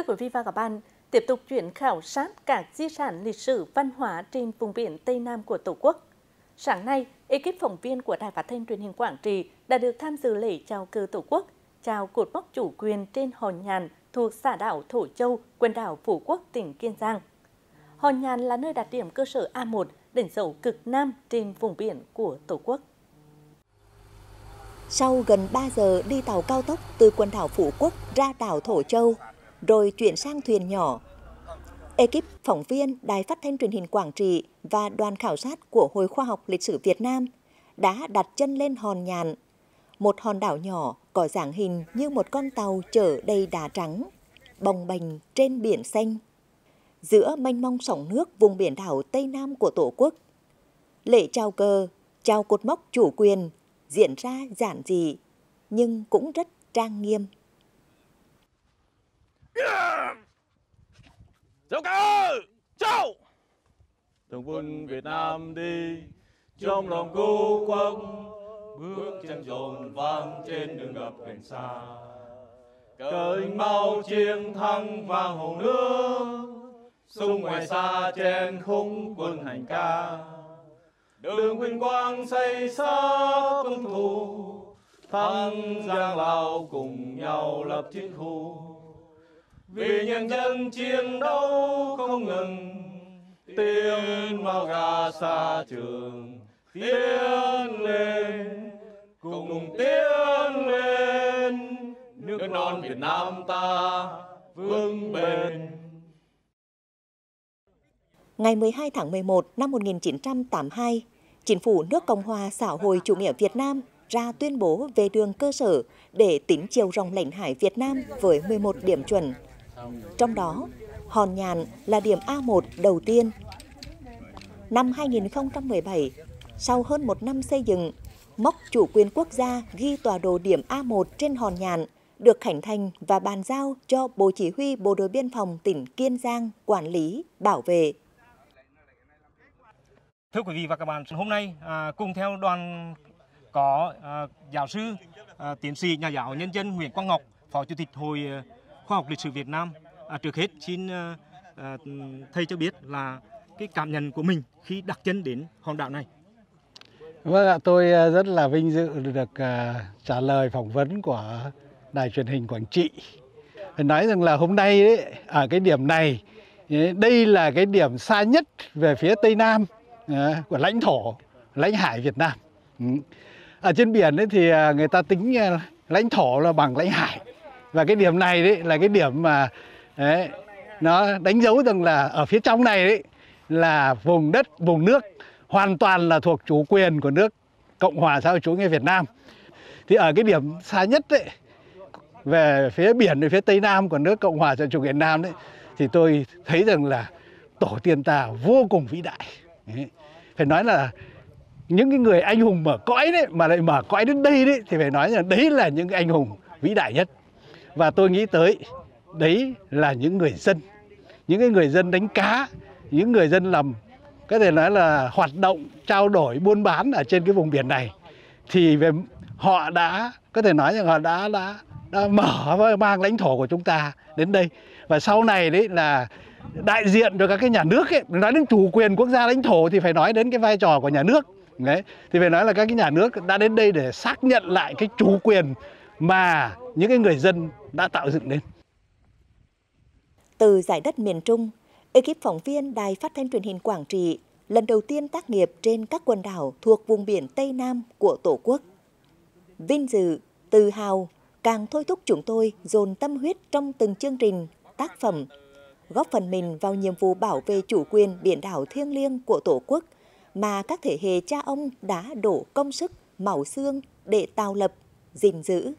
Thưa quý vị và các bạn, tiếp tục chuyến khảo sát các di sản lịch sử văn hóa trên vùng biển Tây Nam của Tổ quốc. Sáng nay, ekip phóng viên của Đài Phát thanh Truyền hình Quảng Trị đã được tham dự lễ chào cờ Tổ quốc, chào cột mốc chủ quyền trên hòn nhàn thuộc xã đảo Thổ Châu, quần đảo Phú Quốc, tỉnh Kiên Giang. Hòn nhàn là nơi đặt điểm cơ sở A1 đỉnh dầu cực Nam trên vùng biển của Tổ quốc. Sau gần 3 giờ đi tàu cao tốc từ quần đảo Phú Quốc ra đảo Thổ Châu, rồi chuyển sang thuyền nhỏ. Ekip phóng viên Đài Phát thanh Truyền hình Quảng Trị và đoàn khảo sát của Hội Khoa học Lịch sử Việt Nam đã đặt chân lên hòn nhàn, một hòn đảo nhỏ có dạng hình như một con tàu chở đầy đá trắng, bồng bềnh trên biển xanh. Giữa mênh mông sóng nước vùng biển đảo Tây Nam của Tổ quốc, lễ chào cờ, chào cột mốc chủ quyền diễn ra giản dị nhưng cũng rất trang nghiêm. Chào cờ! Châu. Thường quân Việt Nam đi, trong lòng cố quốc bước chân dồn vang trên đường gặp gần xa cởi mau chiến thắng vàng hồ nước, xung ngoài xa trên khung quân hành ca. Đường huynh quang xây xác quân thù thắng giang lao cùng nhau lập chiến khu vì nhân dân chiến đấu không ngừng tiến vào gà xa trường tiến lên cùng tiến lên nước non Việt Nam ta vững bền Ngày 12 tháng 11 năm 1982, Chính phủ nước Cộng hòa xã hội chủ nghĩa Việt Nam ra tuyên bố về đường cơ sở để tính chiều rộng lãnh hải Việt Nam với 11 điểm chuẩn. Trong đó, Hòn Nhàn là điểm A1 đầu tiên. Năm 2017, sau hơn một năm xây dựng, mốc chủ quyền quốc gia ghi tọa độ điểm A1 trên Hòn Nhàn được khánh thành và bàn giao cho Bộ Chỉ huy Bộ đội Biên phòng tỉnh Kiên Giang quản lý, bảo vệ. Thưa quý vị và các bạn, hôm nay à, cùng theo đoàn có à, giáo sư, à, tiến sĩ nhà giáo nhân dân Nguyễn Quang Ngọc, Phó Chủ tịch Hội Khoa học Lịch sử Việt Nam. À, trước hết xin à, à, thầy cho biết là cái cảm nhận của mình khi đặt chân đến hòn đảo này. Vâng ạ, tôi ờ, rất là vinh dự được uh, trả lời phỏng vấn của đài truyền hình Quảng Trị. Phải nói rằng là hôm nay ấy, ở cái điểm này, đây là cái điểm xa nhất về phía Tây Nam uh, của lãnh thổ, lãnh hải Việt Nam. Ừ. Ở trên biển ấy thì người ta tính lãnh thổ là bằng lãnh hải. Và cái điểm này đấy là cái điểm mà đấy, nó đánh dấu rằng là ở phía trong này đấy là vùng đất, vùng nước hoàn toàn là thuộc chủ quyền của nước Cộng hòa xã hội chủ nghĩa Việt Nam. Thì ở cái điểm xa nhất đấy, về phía biển về phía tây nam của nước Cộng hòa xã hội chủ nghĩa Việt Nam đấy thì tôi thấy rằng là tổ tiên ta vô cùng vĩ đại. Đấy. Phải nói là những cái người anh hùng mở cõi đấy mà lại mở cõi đến đây đấy thì phải nói là đấy là những cái anh hùng vĩ đại nhất. Và tôi nghĩ tới đấy là những người dân, những cái người dân đánh cá, những người dân làm có thể nói là hoạt động trao đổi buôn bán ở trên cái vùng biển này thì về họ đã có thể nói rằng họ đã đã đã mở và mang lãnh thổ của chúng ta đến đây. Và sau này đấy là đại diện cho các cái nhà nước ấy nói đến chủ quyền quốc gia lãnh thổ thì phải nói đến cái vai trò của nhà nước. Đấy thì phải nói là các cái nhà nước đã đến đây để xác nhận lại cái chủ quyền mà những cái người dân đã tạo dựng nên từ giải đất miền Trung ekip phóng viên Đài Phát thanh Truyền hình Quảng Trị lần đầu tiên tác nghiệp trên các quần đảo thuộc vùng biển Tây Nam của Tổ quốc. Vinh dự, tự hào càng thôi thúc chúng tôi dồn tâm huyết trong từng chương trình, tác phẩm, góp phần mình vào nhiệm vụ bảo vệ chủ quyền biển đảo thiêng liêng của Tổ quốc mà các thế hệ cha ông đã đổ công sức, máu xương để tạo lập, gìn giữ.